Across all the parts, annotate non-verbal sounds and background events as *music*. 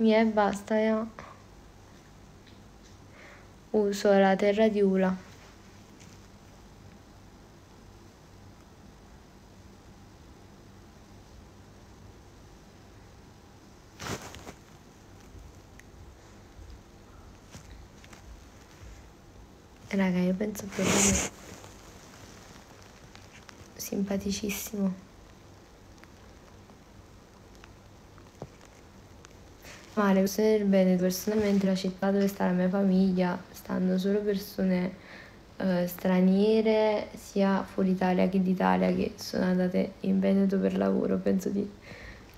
Mi è basta, ya. Uso la terra di Ula. Raga, io penso proprio simpaticissimo. Ma le persone del Veneto, personalmente la città dove sta la mia famiglia, stanno solo persone eh, straniere, sia fuori Italia che d'Italia, che sono andate in Veneto per lavoro. Penso di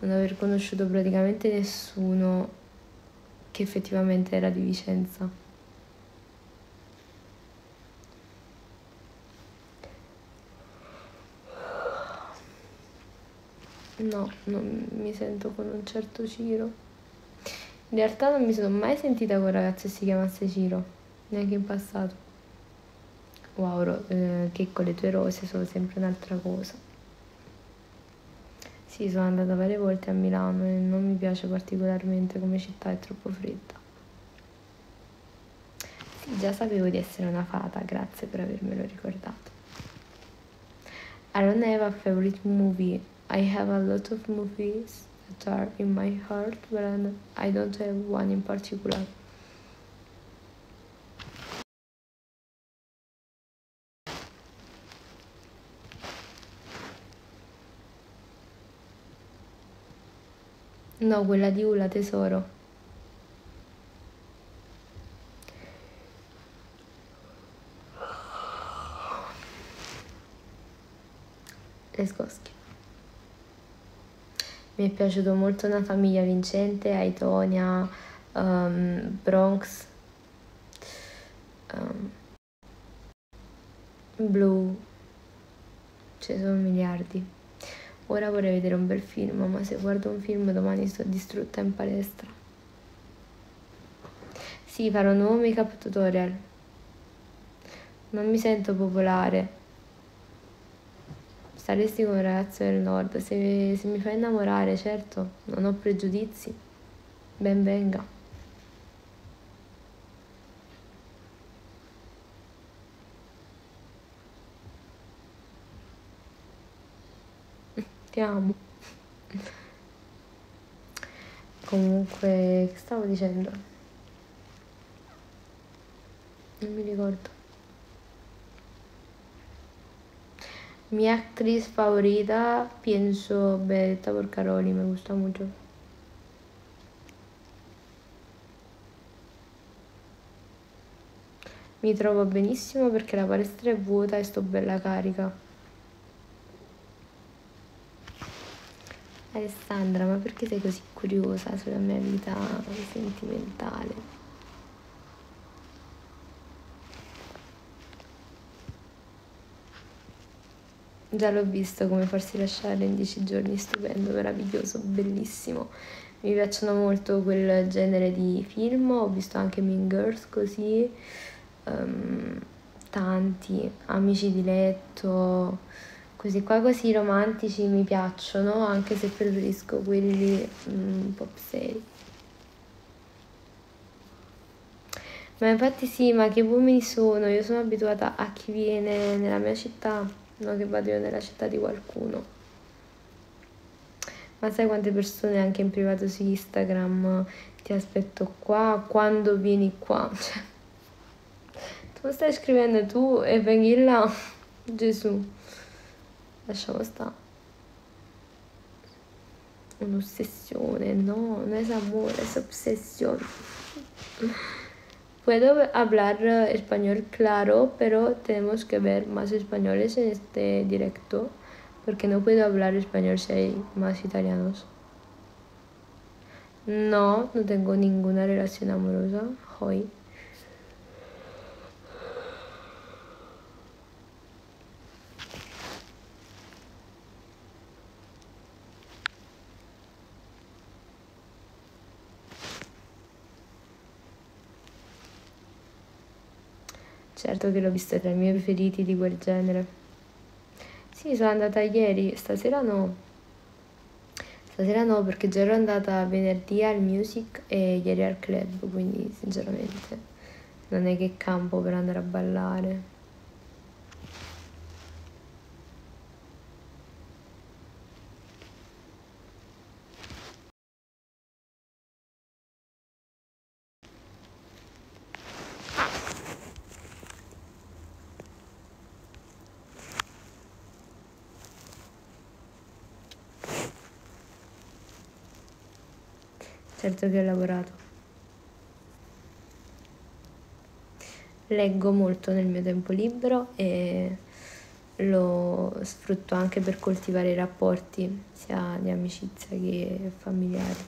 non aver conosciuto praticamente nessuno che effettivamente era di Vicenza. No, non mi sento con un certo Ciro. In realtà non mi sono mai sentita con un ragazzo che si chiamasse Ciro, neanche in passato. Wow, eh, che con le tue rose sono sempre un'altra cosa. Sì, sono andata varie volte a Milano e non mi piace particolarmente come città, è troppo fredda. Sì, già sapevo di essere una fata, grazie per avermelo ricordato. I don't have a favorite movie. I have a lot of movies that are in my heart, but I don't have one in particular. No, quella di Ula, tesoro. Le scosche. Mi è piaciuto molto una famiglia vincente, Aitonia, ehm, Bronx, ehm, Blue, ce ne sono miliardi. Ora vorrei vedere un bel film, ma se guardo un film domani sto distrutta in palestra. Sì, farò un nuovo make-up tutorial. Non mi sento popolare. Saresti come un ragazzo del nord. Se, se mi fai innamorare, certo, non ho pregiudizi. Ben venga. Ti amo. Comunque, che stavo dicendo? Non mi ricordo. Mi actriz favorita, pienso Benedetta Porcaroli, me gusta mucho. Mi trovo benissimo perché la palestra è vuota e sto bella carica. Alessandra, ma perché sei così curiosa sulla mia vita sentimentale? Già l'ho visto come farsi lasciare in dieci giorni, stupendo, meraviglioso, bellissimo. Mi piacciono molto quel genere di film, ho visto anche Mean Girls così, ehm, tanti, Amici di letto, così qua così romantici mi piacciono, anche se preferisco quelli mm, un po' seri. Ma infatti sì, ma che uomini sono? Io sono abituata a chi viene nella mia città, non che vado io nella città di qualcuno. Ma sai quante persone anche in privato su Instagram ti aspetto qua, quando vieni qua? *laughs* Cioè, tu stai scrivendo tu e vengi là, *laughs* Gesù. Lasciamo stare. Un'ossessione, no, no es amor, es obsesión. Puedo hablar eh, español claro, pero tenemos que ver más españoles en este directo, porque no puedo hablar español si hay más italianos. No, no tengo ninguna relación amorosa hoy. Certo che l'ho visto tra i miei preferiti di quel genere. Sì, sono andata ieri, stasera no. Stasera no, perché già ero andata venerdì al music e ieri al club, quindi sinceramente non è che campo per andare a ballare. Certo che ho lavorato. Leggo molto nel mio tempo libero e lo sfrutto anche per coltivare i rapporti sia di amicizia che familiari.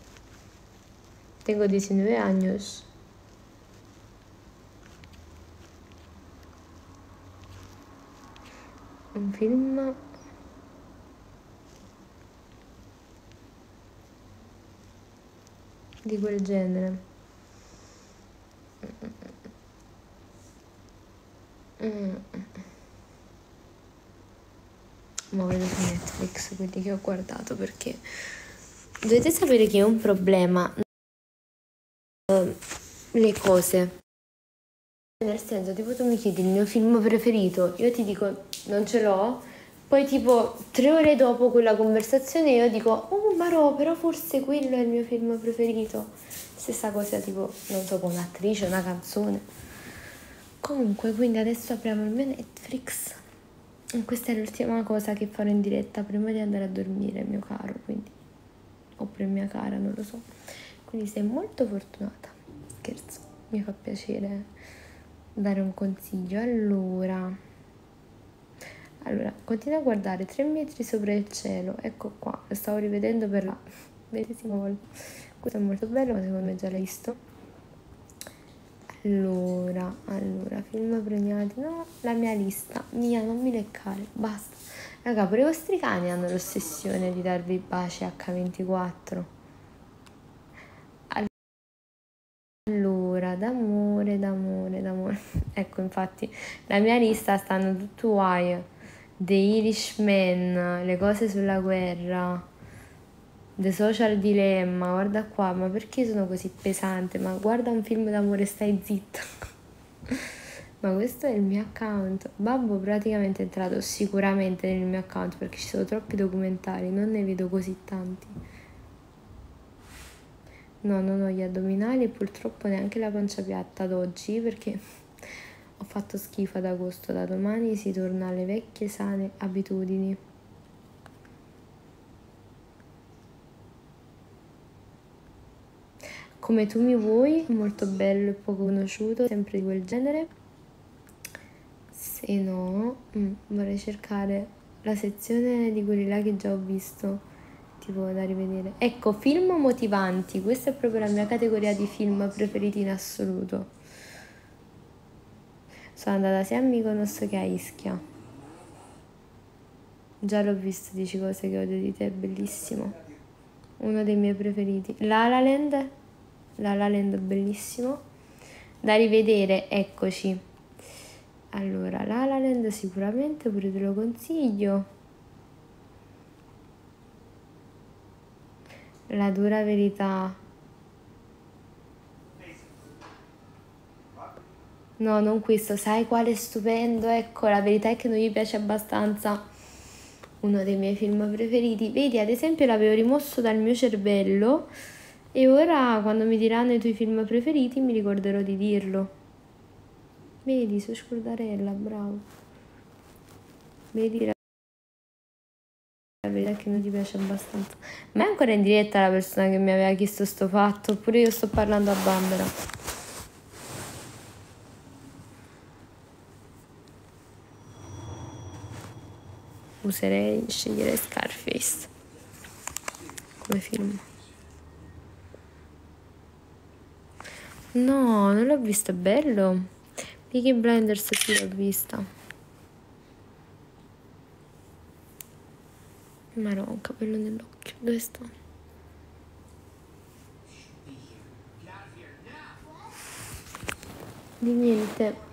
Tengo 19 anni. Un film di quel genere. Mm. Ma vedo su Netflix quelli che ho guardato perché dovete sapere che è un problema uh, le cose. Nel senso, tipo tu mi chiedi il mio film preferito, io ti dico non ce l'ho, poi tipo tre ore dopo quella conversazione io dico, oh Marò, però forse quello è il mio film preferito. Stessa cosa tipo, non so, con un'attrice, una canzone. Comunque, quindi adesso apriamo il mio Netflix. Questa è l'ultima cosa che farò in diretta prima di andare a dormire, mio caro, quindi... O per mia cara, non lo so. Quindi sei molto fortunata. Scherzo, mi fa piacere dare un consiglio. Allora... Allora, continua a guardare 3 metri sopra il cielo, ecco qua, lo stavo rivedendo per la ventesima volta. Questo è molto bello, ma secondo me già l'hai visto. Allora, allora, film premiati, no, la mia lista, mia, non mi leccare, basta. Raga, pure i vostri cani hanno l'ossessione di darvi baci H24. Allora, d'amore, d'amore, d'amore. *laughs* ecco, infatti, la mia lista stanno tutti guai The Irishman, le cose sulla guerra, The Social Dilemma, guarda qua, ma perché sono così pesante? Ma guarda un film d'amore stai zitto. *laughs* ma questo è il mio account. Babbo praticamente è entrato sicuramente nel mio account perché ci sono troppi documentari, non ne vedo così tanti. No, non ho gli addominali e purtroppo neanche la pancia piatta ad oggi perché ho fatto schifo ad agosto, da domani si torna alle vecchie sane abitudini. Come tu mi vuoi, molto bello e poco conosciuto, sempre di quel genere. Se no, mm, vorrei cercare la sezione di quelli là che già ho visto, tipo da rivedere. Ecco, film motivanti, questa è proprio la mia categoria di film preferiti in assoluto. Sono andata sia a Mykonos che a Ischia. Già l'ho visto, dici cose che odio di te, è bellissimo. Uno dei miei preferiti. La La Land, La La Land bellissimo. Da rivedere, eccoci. Allora, La La Land sicuramente pure te lo consiglio. La dura verità No, non questo, sai quale stupendo? Ecco, la verità è che non gli piace abbastanza uno dei miei film preferiti. Vedi, ad esempio l'avevo rimosso dal mio cervello e ora quando mi diranno i tuoi film preferiti mi ricorderò di dirlo. Vedi, su scordarella, bravo. Vedi la verità è che non ti piace abbastanza. Ma è ancora in diretta la persona che mi aveva chiesto sto fatto, oppure io sto parlando a Bambera. Userei, sceglierei Scarface come film. No, non l'ho visto, è bello. Peaky Blinders sì l'ho vista. Ma no, un capello nell'occhio, dove sta? Di niente.